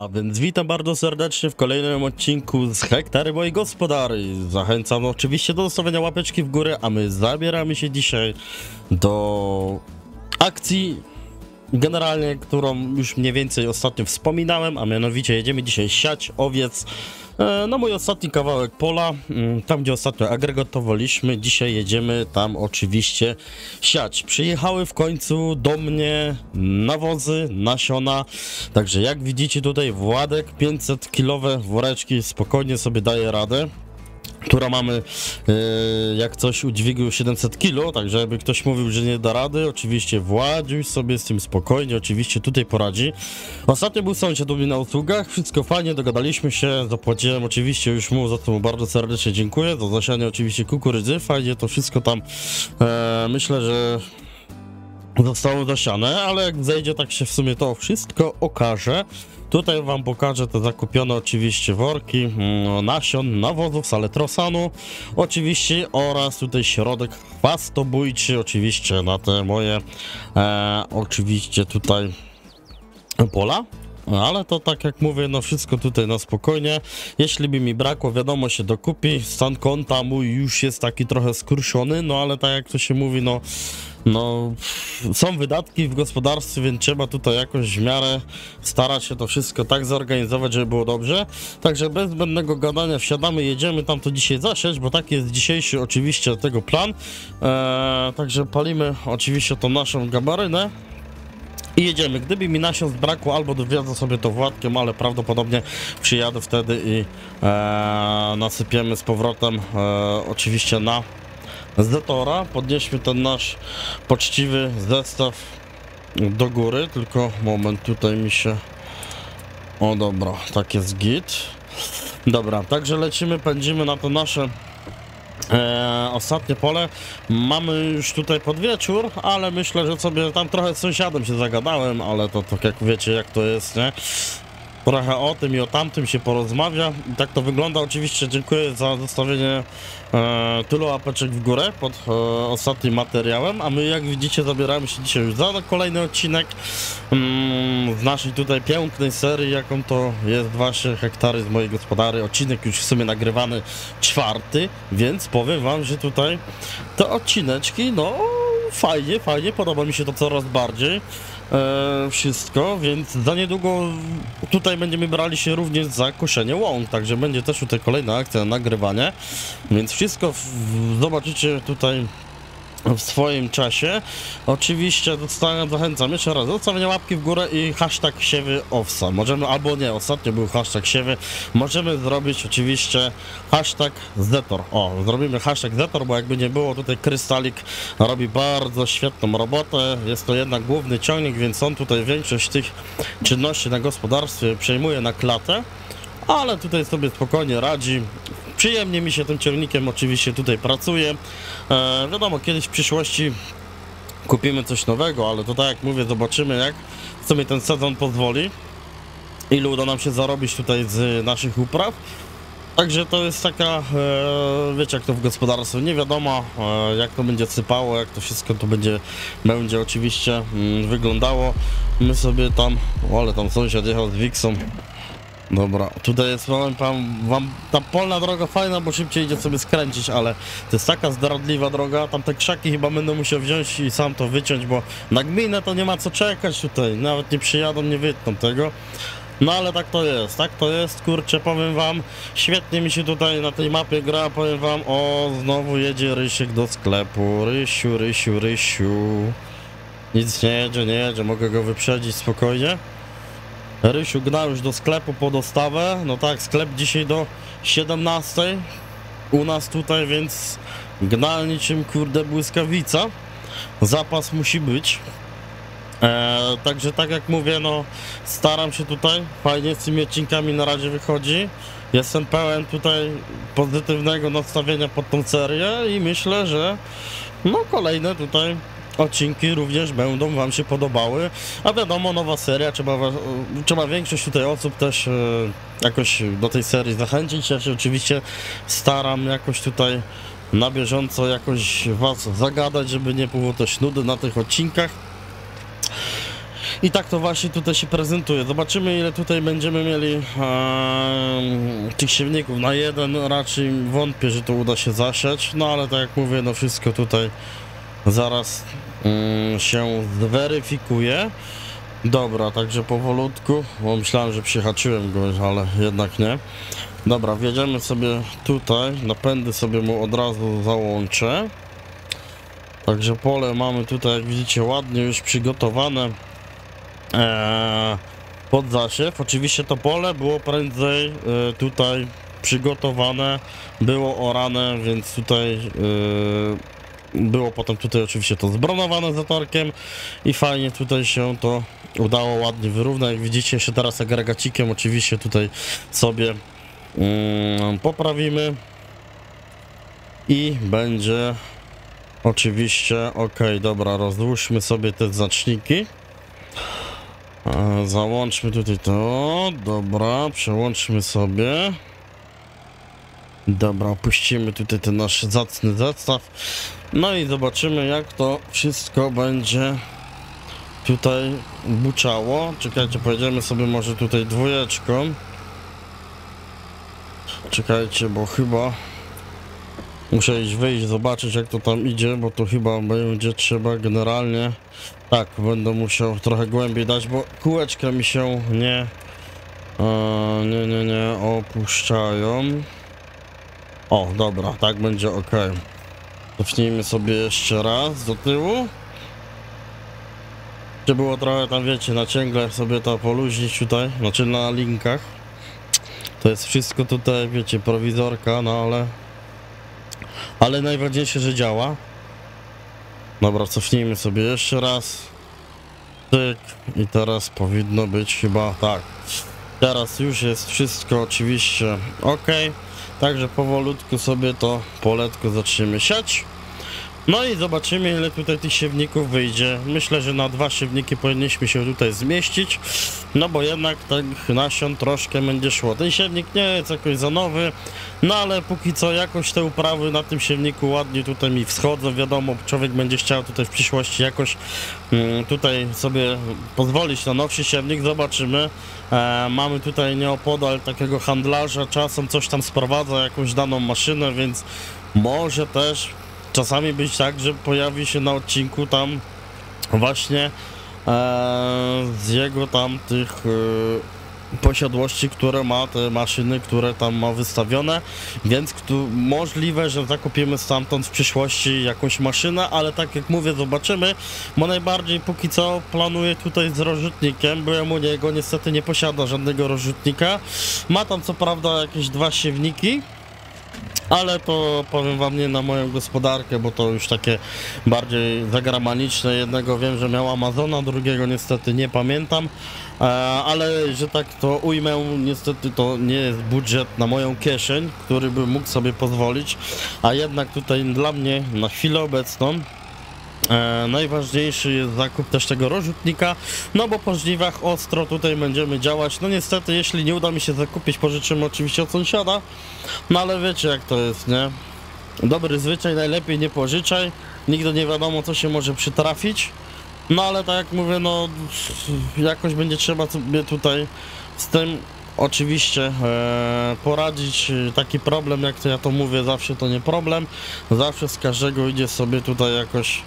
A więc witam bardzo serdecznie w kolejnym odcinku z Hektary Mojej Gospodary. Zachęcam oczywiście do zostawienia łapeczki w górę, a my zabieramy się dzisiaj do akcji generalnie, którą już mniej więcej ostatnio wspominałem, a mianowicie jedziemy dzisiaj siać owiec e, na mój ostatni kawałek pola, mm, tam gdzie ostatnio agregatowaliśmy, dzisiaj jedziemy tam oczywiście siać. Przyjechały w końcu do mnie nawozy, nasiona, także jak widzicie tutaj Władek 500 kilowe woreczki spokojnie sobie daje radę która mamy e, jak coś udźwigu 700 kg, także jakby ktoś mówił, że nie da rady, oczywiście Władziuś sobie z tym spokojnie, oczywiście tutaj poradzi. Ostatnio był sąsiad u mnie na usługach, wszystko fajnie, dogadaliśmy się, zapłaciłem oczywiście już mu, za to mu bardzo serdecznie dziękuję, za zasianie oczywiście kukurydzy, fajnie to wszystko tam, e, myślę, że zostało zasiane, ale jak zejdzie, tak się w sumie to wszystko okaże. Tutaj wam pokażę te zakupione oczywiście worki mm, nasion, nawozów, saletrosanu oczywiście oraz tutaj środek chwastobójczy oczywiście na te moje e, oczywiście tutaj pola. Ale to tak jak mówię, no wszystko tutaj na spokojnie. Jeśli by mi brakło, wiadomo się dokupi. Stan konta mój już jest taki trochę skruszony, no ale tak jak to się mówi, no no, są wydatki w gospodarstwie, więc trzeba tutaj jakoś w miarę starać się to wszystko tak zorganizować, żeby było dobrze. Także bez zbędnego gadania wsiadamy, jedziemy tam to dzisiaj zasiać, bo taki jest dzisiejszy oczywiście tego plan. Eee, także palimy oczywiście tą naszą gabarynę. I jedziemy. Gdyby mi nasion zbrakło, albo dowiozę sobie to Władkiem, ale prawdopodobnie przyjadę wtedy i e, nasypiemy z powrotem e, oczywiście na Zetora. Podnieśmy ten nasz poczciwy zestaw do góry, tylko moment, tutaj mi się... O dobra, tak jest git. Dobra, także lecimy, pędzimy na to nasze e, ostatnie pole. Mamy już tutaj podwieczór, ale myślę, że sobie tam trochę z sąsiadem się zagadałem, ale to tak jak wiecie, jak to jest, nie? Trochę o tym i o tamtym się porozmawia. I tak to wygląda. Oczywiście dziękuję za zostawienie e, tylu łapeczek w górę pod e, ostatnim materiałem, a my jak widzicie zabieramy się dzisiaj już za kolejny odcinek mm, z naszej tutaj pięknej serii, jaką to jest właśnie hektary z mojej gospodary. Odcinek już w sumie nagrywany czwarty, więc powiem wam, że tutaj te odcineczki, no fajnie, fajnie, podoba mi się to coraz bardziej e, wszystko, więc za niedługo tutaj będziemy brali się również za koszenie łąk, także będzie też tutaj kolejna akcja, nagrywanie, więc wszystko w, zobaczycie tutaj w swoim czasie. Oczywiście zachęcam jeszcze raz do zostawienia łapki w górę i hashtag siewy owsa. Możemy, albo nie, ostatnio był hashtag siewy. Możemy zrobić oczywiście hashtag zetor. O, zrobimy hashtag zetor, bo jakby nie było, tutaj Krystalik robi bardzo świetną robotę. Jest to jednak główny ciągnik, więc on tutaj większość tych czynności na gospodarstwie przejmuje na klatę ale tutaj sobie spokojnie radzi. Przyjemnie mi się tym ciągnikiem oczywiście tutaj pracuje. E, wiadomo, kiedyś w przyszłości kupimy coś nowego, ale to tak jak mówię, zobaczymy jak sobie ten sezon pozwoli. Ilu uda nam się zarobić tutaj z naszych upraw. Także to jest taka, e, wiecie jak to w gospodarstwie, nie wiadomo e, jak to będzie sypało, jak to wszystko to będzie, będzie oczywiście mm, wyglądało. My sobie tam, o, ale tam sąsiad jechał z Wixą, Dobra, tutaj jest, powiem wam, wam, ta polna droga fajna, bo szybciej idzie sobie skręcić, ale to jest taka zdradliwa droga, tam te krzaki chyba będę musiał wziąć i sam to wyciąć, bo na gminę to nie ma co czekać tutaj, nawet nie przyjadą, nie wytną tego. No ale tak to jest, tak to jest, kurczę, powiem wam, świetnie mi się tutaj na tej mapie gra, powiem wam, o, znowu jedzie Rysiek do sklepu, Rysiu, Rysiu, Rysiu. Nic nie jedzie, nie jedzie, mogę go wyprzedzić spokojnie. Rysiu gna już do sklepu po dostawę. No tak, sklep dzisiaj do 17 u nas tutaj, więc gna niczym kurde błyskawica. Zapas musi być. E, także tak jak mówię, no staram się tutaj, fajnie z tymi odcinkami na razie wychodzi. Jestem pełen tutaj pozytywnego nastawienia pod tą serię i myślę, że no kolejne tutaj odcinki również będą Wam się podobały. A wiadomo, nowa seria, trzeba, trzeba większość tutaj osób też e, jakoś do tej serii zachęcić. Ja się oczywiście staram jakoś tutaj na bieżąco jakoś Was zagadać, żeby nie było też nudy na tych odcinkach. I tak to właśnie tutaj się prezentuje. Zobaczymy ile tutaj będziemy mieli em, tych siewników. Na jeden raczej wątpię, że to uda się zasiać, no ale tak jak mówię, no wszystko tutaj zaraz się zweryfikuje. Dobra, także powolutku, bo myślałem, że przyhaczyłem go, ale jednak nie. Dobra, wjedziemy sobie tutaj, napędy sobie mu od razu załączę. Także pole mamy tutaj, jak widzicie, ładnie już przygotowane eee, pod zasiew. Oczywiście to pole było prędzej e, tutaj przygotowane, było orane, więc tutaj e, było potem tutaj oczywiście to zbronowane zatorkiem i fajnie tutaj się to udało ładnie wyrównać. Jak widzicie, jeszcze teraz agregacikiem oczywiście tutaj sobie mm, poprawimy i będzie oczywiście ok, dobra, rozłóżmy sobie te znaczniki. E, Załączmy tutaj to, dobra, przełączmy sobie. Dobra, opuścimy tutaj ten nasz zacny zestaw. No i zobaczymy jak to wszystko będzie tutaj buczało. Czekajcie, pojedziemy sobie może tutaj dwójeczką. Czekajcie, bo chyba muszę iść wyjść, zobaczyć jak to tam idzie, bo to chyba będzie trzeba generalnie tak, będę musiał trochę głębiej dać, bo kółeczka mi się nie e, nie, nie, nie opuszczają. O, dobra, tak będzie ok. Cofnijmy sobie jeszcze raz do tyłu. Czy było trochę tam, wiecie, na sobie to poluźnić tutaj, znaczy na linkach. To jest wszystko tutaj, wiecie, prowizorka, no ale... Ale najważniejsze, że działa. Dobra, cofnijmy sobie jeszcze raz. Tyk. I teraz powinno być chyba tak. Teraz już jest wszystko oczywiście ok. Także powolutku sobie to poletko zaczniemy siać. No i zobaczymy ile tutaj tych siewników wyjdzie. Myślę, że na dwa siewniki powinniśmy się tutaj zmieścić. No bo jednak tak nasion troszkę będzie szło. Ten siewnik nie jest jakoś za nowy, no ale póki co jakoś te uprawy na tym siewniku ładnie tutaj mi wschodzą. Wiadomo, człowiek będzie chciał tutaj w przyszłości jakoś mm, tutaj sobie pozwolić na nowszy siewnik. Zobaczymy. E, mamy tutaj nieopodal takiego handlarza, czasem coś tam sprowadza, jakąś daną maszynę, więc może też czasami być tak, że pojawi się na odcinku tam właśnie e, z jego tam tych e, posiadłości, które ma, te maszyny, które tam ma wystawione, więc możliwe, że zakupimy stamtąd w przyszłości jakąś maszynę, ale tak jak mówię, zobaczymy, bo najbardziej póki co planuję tutaj z rozrzutnikiem, byłem u niego, niestety nie posiada żadnego rozrzutnika, ma tam co prawda jakieś dwa siewniki, ale to powiem wam nie na moją gospodarkę, bo to już takie bardziej zagraniczne. Jednego wiem, że miał Amazona, drugiego niestety nie pamiętam, e, ale że tak to ujmę, niestety to nie jest budżet na moją kieszeń, który bym mógł sobie pozwolić, a jednak tutaj dla mnie na chwilę obecną E, najważniejszy jest zakup też tego rozrzutnika, no bo po żniwach ostro tutaj będziemy działać. No niestety, jeśli nie uda mi się zakupić, pożyczymy oczywiście od sąsiada, no ale wiecie jak to jest, nie? Dobry zwyczaj, najlepiej nie pożyczaj, nigdy nie wiadomo co się może przytrafić. No ale tak jak mówię, no jakoś będzie trzeba sobie tutaj z tym oczywiście e, poradzić. Taki problem, jak to ja to mówię, zawsze to nie problem. Zawsze z każdego idzie sobie tutaj jakoś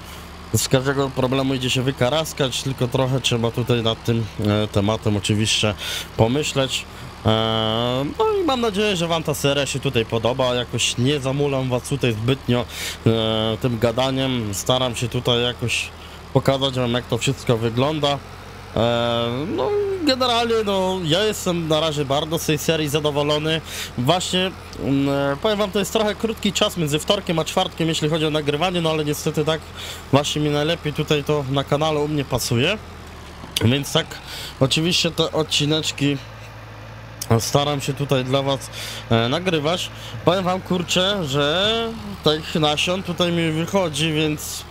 z każdego problemu idzie się wykaraskać, tylko trochę trzeba tutaj nad tym e, tematem oczywiście pomyśleć. E, no i mam nadzieję, że Wam ta seria się tutaj podoba. Jakoś nie zamulam Was tutaj zbytnio e, tym gadaniem. Staram się tutaj jakoś pokazać Wam, jak to wszystko wygląda. E, no, generalnie, no, ja jestem na razie bardzo z tej serii zadowolony. Właśnie, mm, e, powiem wam, to jest trochę krótki czas między wtorkiem a czwartkiem, jeśli chodzi o nagrywanie, no ale niestety tak właśnie mi najlepiej tutaj to na kanale u mnie pasuje. Więc tak, oczywiście te odcineczki staram się tutaj dla was e, nagrywać. Powiem wam, kurczę, że tych nasion tutaj mi wychodzi, więc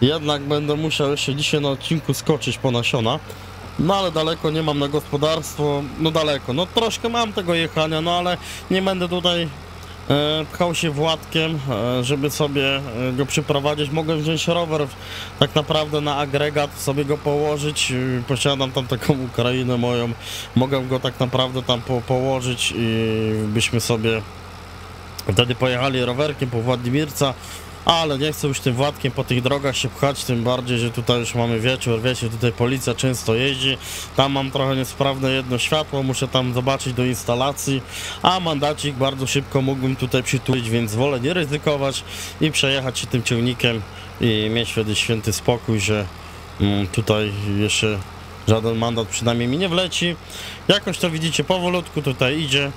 jednak będę musiał jeszcze dzisiaj na odcinku skoczyć po nasiona. No ale daleko nie mam na gospodarstwo, no daleko, no troszkę mam tego jechania, no ale nie będę tutaj e, pchał się Władkiem, e, żeby sobie e, go przyprowadzić. Mogłem wziąć rower tak naprawdę na agregat, sobie go położyć. E, Posiadam tam taką Ukrainę moją. Mogę go tak naprawdę tam po, położyć i byśmy sobie wtedy pojechali rowerkiem po Władimirca. Ale nie chcę już tym Władkiem po tych drogach się pchać, tym bardziej, że tutaj już mamy wieczór, wiecie, tutaj policja często jeździ. Tam mam trochę niesprawne jedno światło, muszę tam zobaczyć do instalacji, a mandacik bardzo szybko mógłbym tutaj przytulić, więc wolę nie ryzykować i przejechać się tym ciągnikiem i mieć wtedy święty spokój, że mm, tutaj jeszcze żaden mandat przynajmniej mi nie wleci. Jakoś to widzicie powolutku tutaj idzie.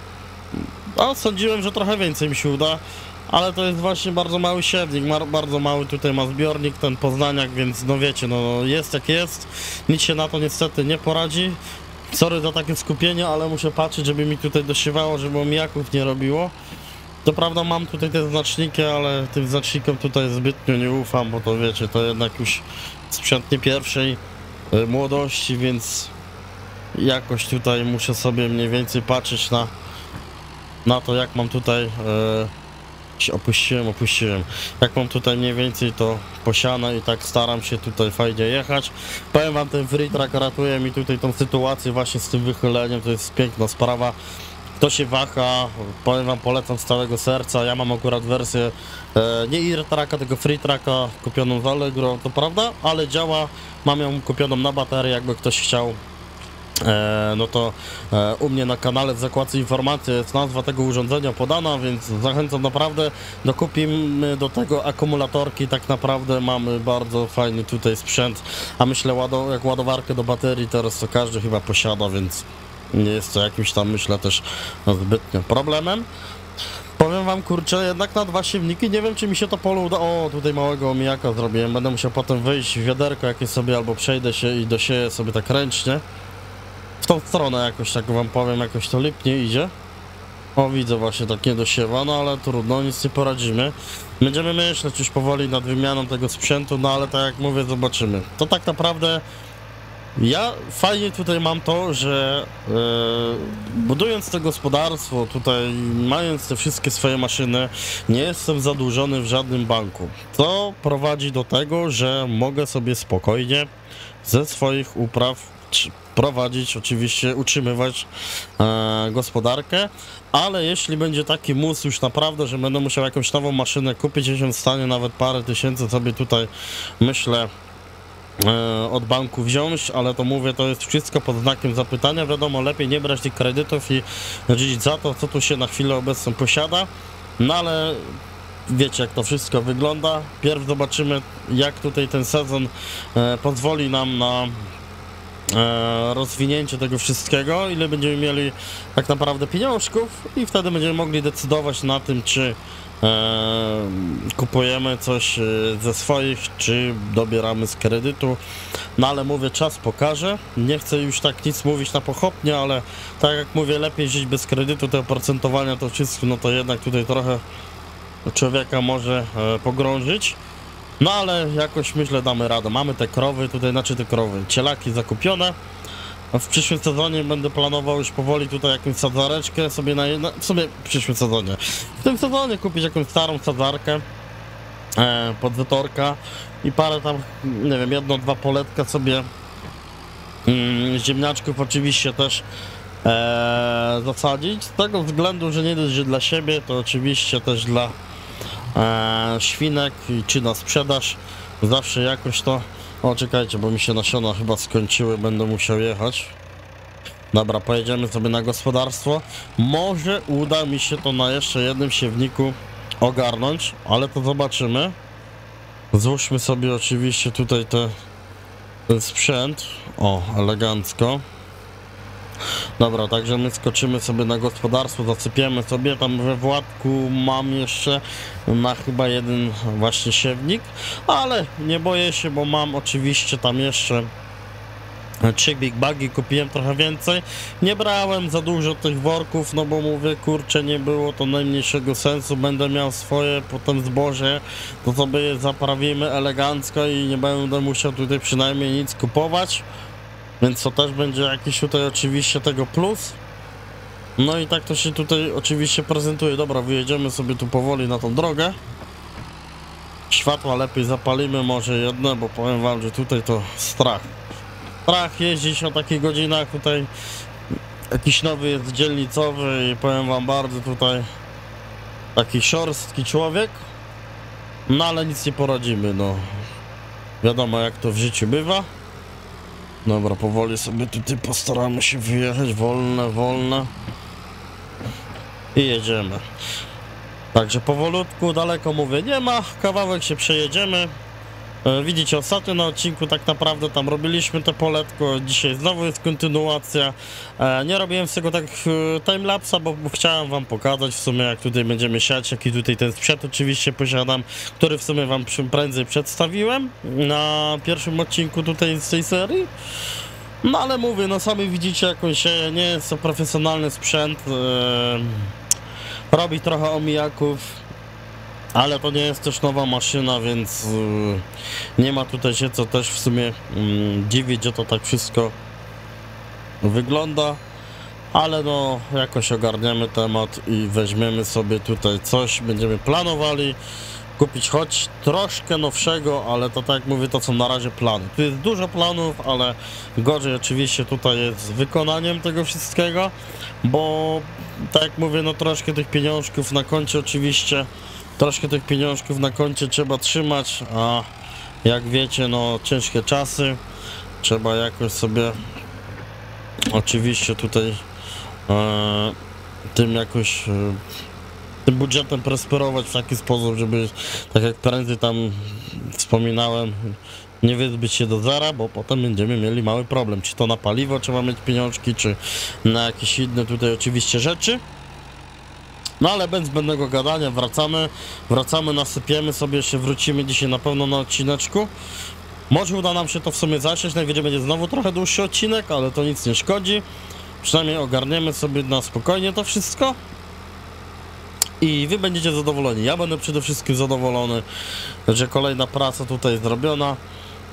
A sądziłem, że trochę więcej mi się uda. Ale to jest właśnie bardzo mały siewnik, bardzo mały tutaj ma zbiornik, ten Poznaniak, więc no wiecie, no jest jak jest, nic się na to niestety nie poradzi. Sorry za takie skupienie, ale muszę patrzeć, żeby mi tutaj dosiewało, żeby omijaków nie robiło. To prawda mam tutaj te znaczniki, ale tym znacznikom tutaj zbytnio nie ufam, bo to wiecie, to jednak już sprzęt nie pierwszej e, młodości, więc jakoś tutaj muszę sobie mniej więcej patrzeć na, na to, jak mam tutaj... E, opuściłem, opuściłem. Jak mam tutaj mniej więcej to posiane i tak staram się tutaj fajnie jechać. Powiem wam, ten free track ratuje mi tutaj tą sytuację właśnie z tym wychyleniem, to jest piękna sprawa. Kto się waha, powiem wam, polecam z całego serca. Ja mam akurat wersję e, nie Ear Tracka, tylko Free Tracka kupioną z Allegro, to prawda, ale działa. Mam ją kupioną na baterię, jakby ktoś chciał no to e, u mnie na kanale w zakładce informacji jest nazwa tego urządzenia podana, więc zachęcam naprawdę, dokupimy do tego akumulatorki, tak naprawdę mamy bardzo fajny tutaj sprzęt, a myślę jak ładowarkę do baterii teraz to każdy chyba posiada, więc nie jest to jakimś tam myślę też zbytnio problemem. Powiem wam kurczę, jednak na dwa siewniki, nie wiem czy mi się to polu uda, o tutaj małego omijaka zrobiłem, będę musiał potem wyjść w wiaderko jakieś sobie albo przejdę się i dosieję sobie tak ręcznie. W tą stronę jakoś tak wam powiem, jakoś to lipnie idzie. O, widzę właśnie tak nie dosiewa, no ale trudno, nic nie poradzimy. Będziemy myśleć już powoli nad wymianą tego sprzętu, no ale tak jak mówię, zobaczymy. To tak naprawdę ja fajnie tutaj mam to, że e, budując to gospodarstwo, tutaj mając te wszystkie swoje maszyny, nie jestem zadłużony w żadnym banku. To prowadzi do tego, że mogę sobie spokojnie ze swoich upraw prowadzić, oczywiście utrzymywać e, gospodarkę, ale jeśli będzie taki mus już naprawdę, że będę musiał jakąś nową maszynę kupić, jestem w stanie nawet parę tysięcy sobie tutaj myślę e, od banku wziąć, ale to mówię, to jest wszystko pod znakiem zapytania. Wiadomo, lepiej nie brać tych kredytów i żyć za to, co tu się na chwilę obecną posiada. No ale wiecie, jak to wszystko wygląda. Pierw zobaczymy, jak tutaj ten sezon e, pozwoli nam na rozwinięcie tego wszystkiego, ile będziemy mieli tak naprawdę pieniążków i wtedy będziemy mogli decydować na tym, czy e, kupujemy coś e, ze swoich, czy dobieramy z kredytu. No ale mówię, czas pokaże. Nie chcę już tak nic mówić na pochopnie, ale tak jak mówię, lepiej żyć bez kredytu, te oprocentowania, to wszystko, no to jednak tutaj trochę człowieka może e, pogrążyć. No ale jakoś myślę damy radę. Mamy te krowy, tutaj znaczy te krowy, cielaki zakupione. A w przyszłym sezonie będę planował już powoli tutaj jakąś sadzareczkę sobie na jedno, w przyszłym sezonie. W tym sezonie kupić jakąś starą sadzarkę e, pod wytorka i parę tam, nie wiem, jedno, dwa poletka sobie mm, ziemniaczków oczywiście też e, zasadzić. Z tego względu, że nie dość, że dla siebie, to oczywiście też dla e, świnek czy na sprzedaż. Zawsze jakoś to. O, czekajcie, bo mi się nasiona chyba skończyły, będę musiał jechać. Dobra, pojedziemy sobie na gospodarstwo. Może uda mi się to na jeszcze jednym siewniku ogarnąć, ale to zobaczymy. Złóżmy sobie oczywiście tutaj te, ten sprzęt. O, elegancko. Dobra, także my skoczymy sobie na gospodarstwo, zasypiemy sobie. Tam we Władku mam jeszcze na chyba jeden właśnie siewnik, ale nie boję się, bo mam oczywiście tam jeszcze trzy big bagi, kupiłem trochę więcej. Nie brałem za dużo tych worków, no bo mówię, kurczę, nie było to najmniejszego sensu. Będę miał swoje potem zboże, to sobie je zaprawimy elegancko i nie będę musiał tutaj przynajmniej nic kupować. Więc to też będzie jakiś tutaj oczywiście tego plus. No i tak to się tutaj oczywiście prezentuje. Dobra, wyjedziemy sobie tu powoli na tą drogę. Światła lepiej zapalimy, może jedne, bo powiem wam, że tutaj to strach. Strach jeździć o takich godzinach, tutaj jakiś nowy jest dzielnicowy i powiem wam bardzo tutaj taki szorstki człowiek. No ale nic nie poradzimy, no. Wiadomo jak to w życiu bywa. Dobra, powoli sobie tutaj postaramy się wyjechać, wolne, wolne. I jedziemy. Także powolutku, daleko mówię, nie ma, kawałek się przejedziemy. E, Widzicie, ostatnio na odcinku tak naprawdę tam robiliśmy te poletko, dzisiaj znowu jest kontynuacja. E, Nie robiłem z tego tak e, timelapsa, bo chciałem wam pokazać w sumie jak tutaj będziemy siać, jaki tutaj ten sprzęt oczywiście posiadam, który w sumie wam prędzej przedstawiłem na pierwszym odcinku tutaj z tej serii. No ale mówię, no sami widzicie jak on sieje, nie jest to profesjonalny sprzęt. Robi trochę omijaków, ale to nie jest też nowa maszyna, więc y, nie ma tutaj się co też w sumie mm, dziwić, że to tak wszystko wygląda. Ale no, jakoś ogarniemy temat i weźmiemy sobie tutaj coś, będziemy planowali kupić choć troszkę nowszego, ale to tak jak mówię, to są na razie plany. Tu jest dużo planów, ale gorzej oczywiście tutaj jest z wykonaniem tego wszystkiego, bo tak jak mówię, no troszkę tych pieniążków na koncie oczywiście, troszkę tych pieniążków na koncie trzeba trzymać, a jak wiecie, no ciężkie czasy, trzeba jakoś sobie oczywiście tutaj e, tym jakoś e, tym budżetem prosperować w taki sposób, żeby tak jak prędzej tam wspominałem, nie wyzbyć się do zera, bo potem będziemy mieli mały problem. Czy to na paliwo trzeba mieć pieniążki, czy na jakieś inne tutaj oczywiście rzeczy. No ale bez zbędnego gadania wracamy, wracamy, nasypiemy sobie, jeszcze wrócimy dzisiaj na pewno na odcineczku. Może uda nam się to w sumie zasiąść, najwyżej będzie znowu trochę dłuższy odcinek, ale to nic nie szkodzi. Przynajmniej ogarniemy sobie na spokojnie to wszystko. I wy będziecie zadowoleni. Ja będę przede wszystkim zadowolony, że kolejna praca tutaj zrobiona.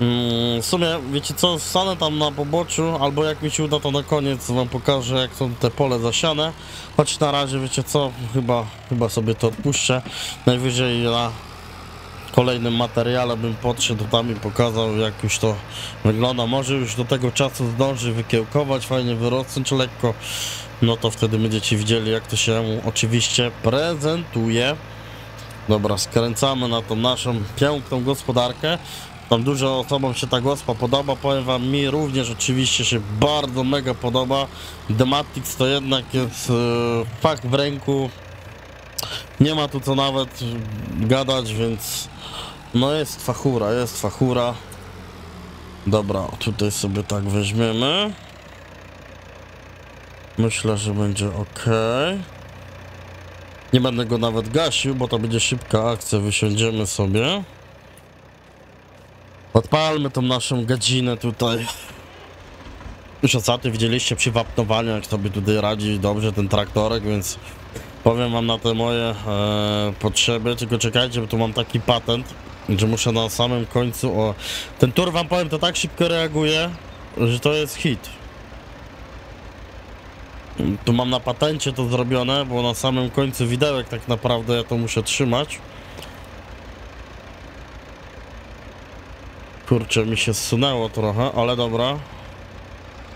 Mm, W sumie, wiecie co, stanę tam na poboczu, albo jak mi się uda, to na koniec wam pokażę, jak są te pole zasiane. Choć na razie, wiecie co, chyba, chyba sobie to odpuszczę. Najwyżej na kolejnym materiale bym podszedł tam i pokazał, jak już to wygląda. Może już do tego czasu zdąży wykiełkować, fajnie wyrosnąć lekko. No to wtedy będziecie widzieli, jak to się oczywiście prezentuje. Dobra, skręcamy na tą naszą piękną gospodarkę. Tam dużo osobom się ta gospa podoba, powiem wam, mi również oczywiście się bardzo mega podoba. Dematix to jednak jest e, fakt w ręku. Nie ma tu co nawet gadać, więc no jest fachura, jest fachura. Dobra, tutaj sobie tak weźmiemy. Myślę, że będzie ok. Nie będę go nawet gasił, bo to będzie szybka akcja. Wysiądziemy sobie. Odpalmy tą naszą gadzinę tutaj. Już ostatnio widzieliście przy wapnowaniu, jak sobie tutaj radzi dobrze ten traktorek, więc powiem wam na te moje e, potrzeby. Tylko czekajcie, bo tu mam taki patent, że muszę na samym końcu. O, ten tur wam powiem, to tak szybko reaguje, że to jest hit. Tu mam na patencie to zrobione, bo na samym końcu widełek tak naprawdę ja to muszę trzymać. Kurczę, mi się zsunęło trochę, ale dobra.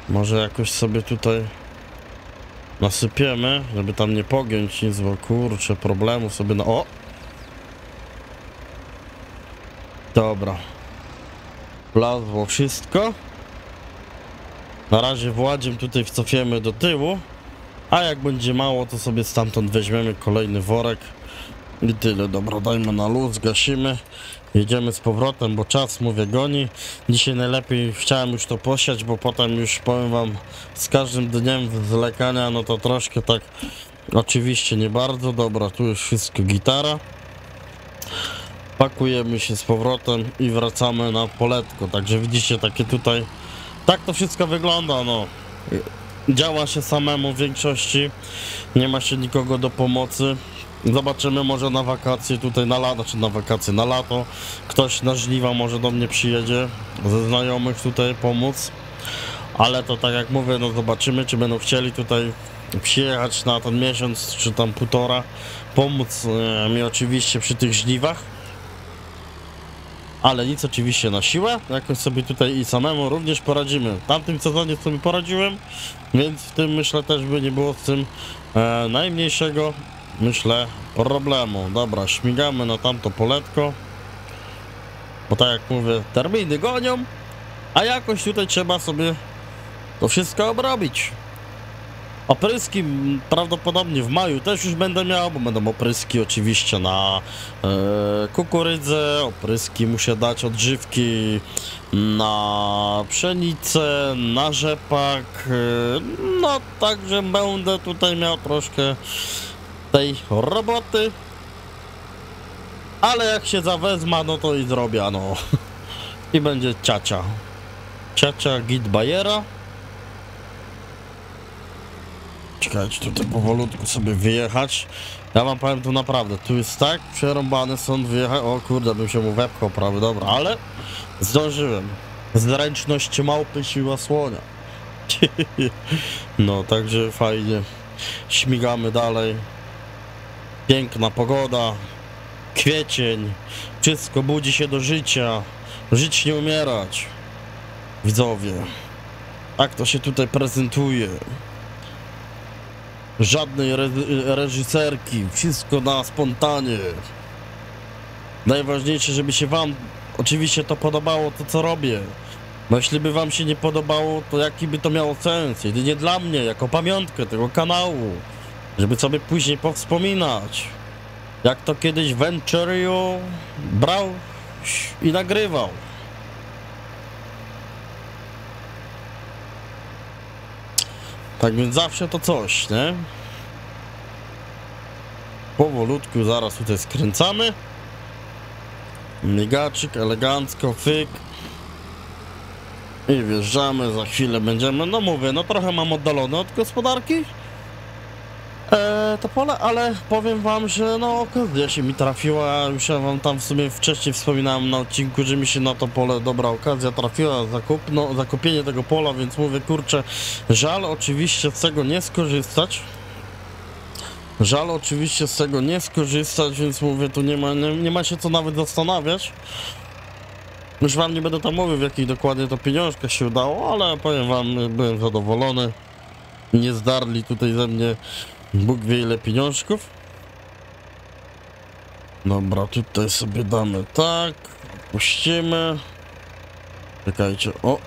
Może jakoś sobie tutaj nasypiemy, żeby tam nie pogiąć nic, bo kurczę, problemów sobie na... O! Dobra. Wlazło wszystko. Na razie Władziem tutaj wcofiemy do tyłu. A jak będzie mało, to sobie stamtąd weźmiemy kolejny worek. I tyle, dobra, dajmy na luz, gasimy. Jedziemy z powrotem, bo czas, mówię, goni. Dzisiaj najlepiej chciałem już to posiać, bo potem już powiem wam, z każdym dniem zwlekania, no to troszkę tak, oczywiście nie bardzo. Dobra, tu już wszystko gitara. Pakujemy się z powrotem i wracamy na poletko. Także widzicie, takie tutaj, tak to wszystko wygląda, no. Działa się samemu w większości, nie ma się nikogo do pomocy. Zobaczymy może na wakacje tutaj na lato, czy na wakacje na lato. Ktoś na żniwa może do mnie przyjedzie ze znajomych tutaj pomóc. Ale to tak jak mówię, no zobaczymy czy będą chcieli tutaj przyjechać na ten miesiąc, czy tam półtora, pomóc e, mi oczywiście przy tych żniwach. Ale nic oczywiście na siłę, jakoś sobie tutaj i samemu również poradzimy. W tamtym sezonie sobie poradziłem, więc w tym myślę też by nie było z tym e, najmniejszego, myślę, problemu. Dobra, śmigamy na tamto poletko. Bo tak jak mówię, terminy gonią, a jakoś tutaj trzeba sobie to wszystko obrobić. Opryski prawdopodobnie w maju też już będę miał, bo będą opryski oczywiście na e, kukurydzę, opryski muszę dać odżywki na pszenicę, na rzepak, e, no także będę tutaj miał troszkę tej roboty, ale jak się zawezma, no to i zrobię, no i będzie ciacia, ciacia git Bayera. Czekajcie, tutaj powolutku sobie wyjechać. Ja wam powiem tu naprawdę, tu jest tak przerąbany stąd wyjechać. O kurde, bym się mu wepchał, prawie dobra, ale zdążyłem. Zręczność małpy, siła słonia. No, także fajnie. Śmigamy dalej. Piękna pogoda. Kwiecień. Wszystko budzi się do życia. Żyć nie umierać. Widzowie. Tak to się tutaj prezentuje żadnej re reżyserki, wszystko na spontanie. Najważniejsze, żeby się wam oczywiście to podobało, to co robię. No jeśli by wam się nie podobało, to jaki by to miało sens? Jedynie dla mnie, jako pamiątkę tego kanału. Żeby sobie później powspominać. Jak to kiedyś Venturio brał i nagrywał. Tak więc zawsze to coś, nie? Powolutku zaraz tutaj skręcamy. Migaczyk, elegancko, fyk. I wjeżdżamy, za chwilę będziemy, no mówię, no trochę mam oddalone od gospodarki. E, to pole, ale powiem wam, że no okazja się mi trafiła, już ja wam tam w sumie wcześniej wspominałem na odcinku, że mi się na to pole dobra okazja trafiła, zakup, no, zakupienie tego pola, więc mówię, kurczę, żal oczywiście z tego nie skorzystać. Żal oczywiście z tego nie skorzystać, więc mówię, tu nie ma, nie, nie ma się co nawet zastanawiać. Już wam nie będę tam mówił, w jakich dokładnie to pieniążkach się udało, ale powiem wam, byłem zadowolony. Nie zdarli tutaj ze mnie Bóg wie ile pieniążków. Dobra, tutaj sobie damy tak. Puścimy. Czekajcie, o.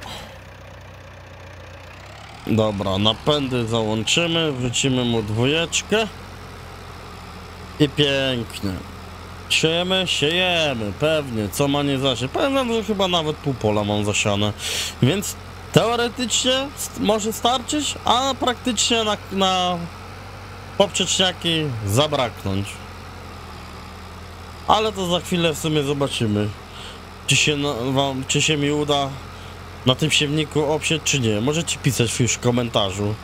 Dobra, napędy załączymy, wrzucimy mu dwójeczkę. I pięknie. Siejemy, siejemy, pewnie, co ma nie zasiać. Powiem że chyba nawet pół pola mam zasiane. Więc teoretycznie może starczyć, a praktycznie na, na poprzeczniaki zabraknąć. Ale to za chwilę w sumie zobaczymy. Czy się, na, wam, czy się mi uda na tym siewniku obsieć, czy nie. Możecie pisać już w komentarzu,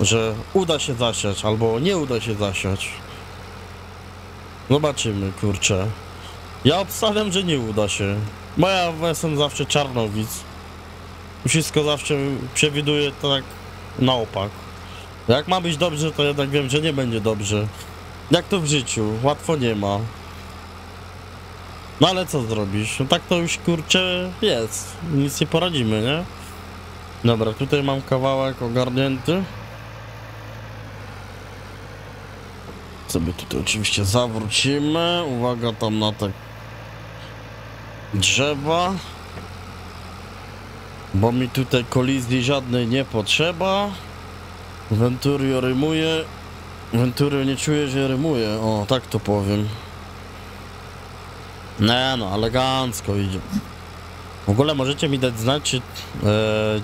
że uda się zasiać, albo nie uda się zasiać. Zobaczymy, kurczę. Ja obstawiam, że nie uda się. Bo ja jestem zawsze czarnowic. Wszystko zawsze przewiduję tak na opak. Jak ma być dobrze, to jednak wiem, że nie będzie dobrze. Jak to w życiu, łatwo nie ma. No ale co zrobisz? No tak to już kurczę jest. Nic nie poradzimy, nie? Dobra, tutaj mam kawałek ogarnięty. Sobie tutaj oczywiście zawrócimy. Uwaga tam na te drzewa. Bo mi tutaj kolizji żadnej nie potrzeba. Venturio rymuje. Venturio nie czuje, że rymuje. O, tak to powiem. Nie no, elegancko idzie. W ogóle możecie mi dać znać, czy e,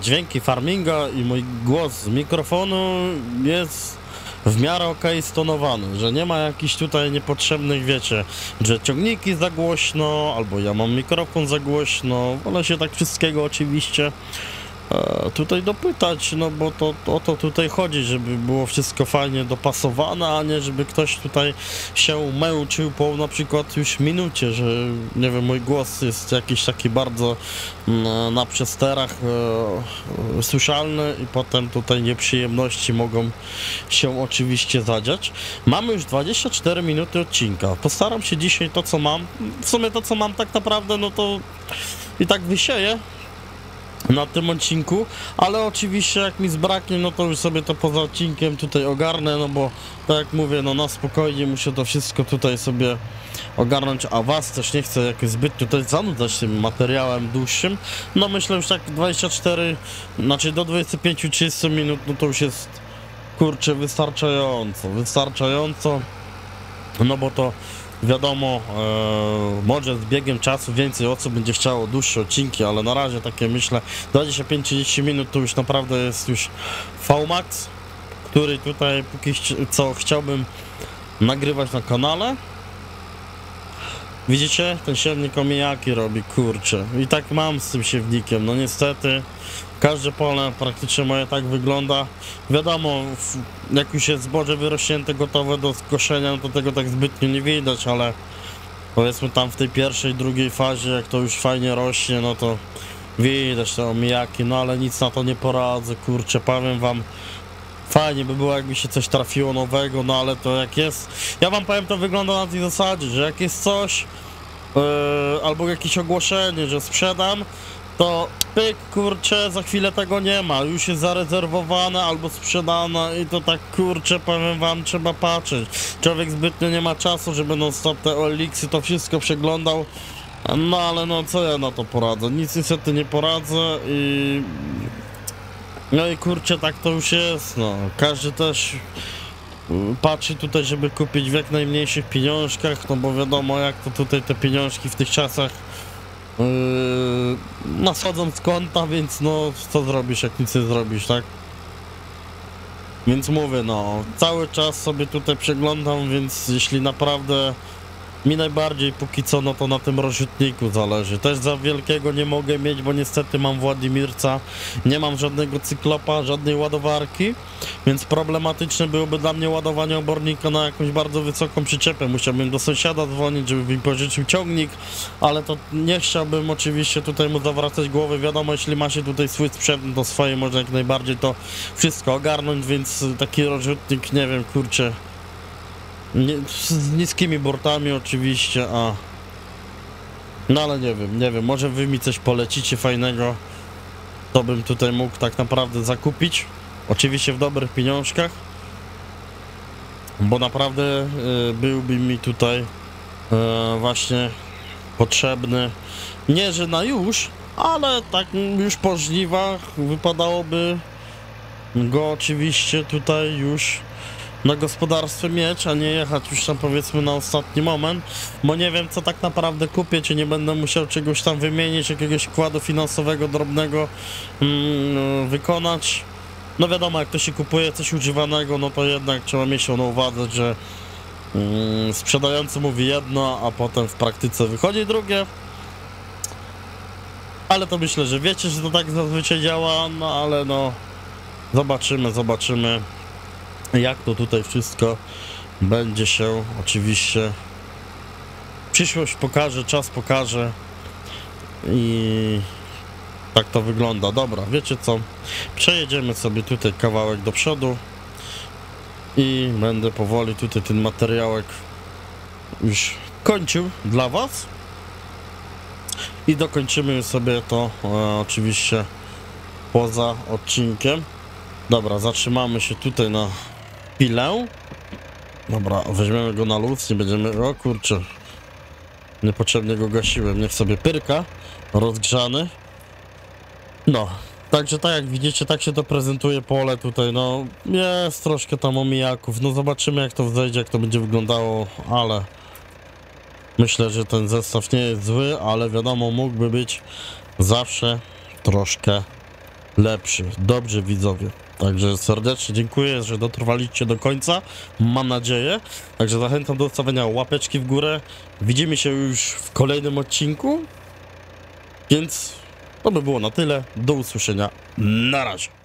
dźwięki farminga i mój głos z mikrofonu jest w miarę ok stonowany, że nie ma jakichś tutaj niepotrzebnych, wiecie, że ciągniki za głośno, albo ja mam mikrofon za głośno, się tak wszystkiego oczywiście tutaj dopytać, no bo to o to tutaj chodzi, żeby było wszystko fajnie dopasowane, a nie żeby ktoś tutaj się męczył po na przykład już minucie, że nie wiem, mój głos jest jakiś taki bardzo mm, na przesterach e, słyszalny i potem tutaj nieprzyjemności mogą się oczywiście zadziać. Mamy już 24 minuty odcinka. Postaram się dzisiaj to, co mam. W sumie to, co mam tak naprawdę, no to i tak wysieję na tym odcinku, ale oczywiście jak mi zbraknie, no to już sobie to poza odcinkiem tutaj ogarnę, no bo tak jak mówię, no na spokojnie muszę to wszystko tutaj sobie ogarnąć, a was też nie chcę jakoś zbyt tutaj zanudzać tym materiałem dłuższym, no myślę już tak 24, znaczy do 25-30 minut, no to już jest kurczę wystarczająco, wystarczająco, no bo to wiadomo, e, może z biegiem czasu więcej osób będzie chciało dłuższe odcinki, ale na razie takie myślę 25-30 minut to już naprawdę jest już VMAX, który tutaj póki co chciałbym nagrywać na kanale. Widzicie? Ten siewnik omijaki robi, kurczę. I tak mam z tym siewnikiem, no niestety. Każde pole praktycznie moje tak wygląda. Wiadomo, jak już jest zboże wyrośnięte, gotowe do skoszenia, no to tego tak zbytnio nie widać, ale powiedzmy tam w tej pierwszej, drugiej fazie, jak to już fajnie rośnie, no to widać te omijaki, no ale nic na to nie poradzę, kurczę, powiem wam, fajnie by było jakby się coś trafiło nowego, no ale to jak jest, ja wam powiem, to wygląda na tej zasadzie, że jak jest coś, yy, albo jakieś ogłoszenie, że sprzedam, to pyk, kurczę, za chwilę tego nie ma, już jest zarezerwowane albo sprzedane i to tak, kurczę, powiem wam, trzeba patrzeć. Człowiek zbytnio nie ma czasu, żeby non stop te Oliksy to wszystko przeglądał, no ale no, co ja na to poradzę? Nic niestety nie poradzę i... No i kurczę, tak to już jest, no. Każdy też y, patrzy tutaj, żeby kupić w jak najmniejszych pieniążkach, no bo wiadomo, jak to tutaj te pieniążki w tych czasach Yy, z konta, więc no co zrobisz, jak nic nie zrobisz, tak? Więc mówię, no, cały czas sobie tutaj przeglądam, więc jeśli naprawdę mi najbardziej póki co, no to na tym rozrzutniku zależy. Też za wielkiego nie mogę mieć, bo niestety mam Władimirca, nie mam żadnego cyklopa, żadnej ładowarki, więc problematyczne byłoby dla mnie ładowanie obornika na jakąś bardzo wysoką przyczepę. Musiałbym do sąsiada dzwonić, żeby mi pożyczył ciągnik, ale to nie chciałbym oczywiście tutaj mu zawracać głowy. Wiadomo, jeśli ma się tutaj swój sprzęt, no to swoje można jak najbardziej to wszystko ogarnąć, więc taki rozrzutnik, nie wiem, kurczę, nie, z niskimi bortami oczywiście, a... No ale nie wiem, nie wiem, może wy mi coś polecicie fajnego, to bym tutaj mógł tak naprawdę zakupić. Oczywiście w dobrych pieniążkach, bo naprawdę y, byłby mi tutaj y, właśnie potrzebny, nie że na już, ale tak już po żniwach wypadałoby go oczywiście tutaj już na gospodarstwie mieć, a nie jechać już tam powiedzmy na ostatni moment, bo nie wiem co tak naprawdę kupię, czy nie będę musiał czegoś tam wymienić, jakiegoś wkładu finansowego drobnego mm, wykonać. No wiadomo, jak to się kupuje coś używanego, no to jednak trzeba mieć na uwadze, że mm, sprzedający mówi jedno, a potem w praktyce wychodzi drugie. Ale to myślę, że wiecie, że to tak zazwyczaj działa, no ale no zobaczymy, zobaczymy jak to tutaj wszystko będzie się oczywiście przyszłość pokaże, czas pokaże i tak to wygląda. Dobra, wiecie co? Przejedziemy sobie tutaj kawałek do przodu i będę powoli tutaj ten materiałek już kończył dla Was i dokończymy sobie to e, oczywiście poza odcinkiem. Dobra, zatrzymamy się tutaj na chwilę. Dobra, weźmiemy go na luz, nie będziemy... O kurczę. Niepotrzebnie go gasiłem, niech sobie pyrka. Rozgrzany. No, także tak jak widzicie, tak się to prezentuje pole tutaj, no jest troszkę tam omijaków, no zobaczymy jak to wzejdzie, jak to będzie wyglądało, ale myślę, że ten zestaw nie jest zły, ale wiadomo, mógłby być zawsze troszkę lepszy. Dobrze widzowie. Także serdecznie dziękuję, że dotrwaliście do końca. Mam nadzieję. Także zachęcam do zostawienia łapeczki w górę. Widzimy się już w kolejnym odcinku. Więc To by było na tyle. Do usłyszenia. Na razie.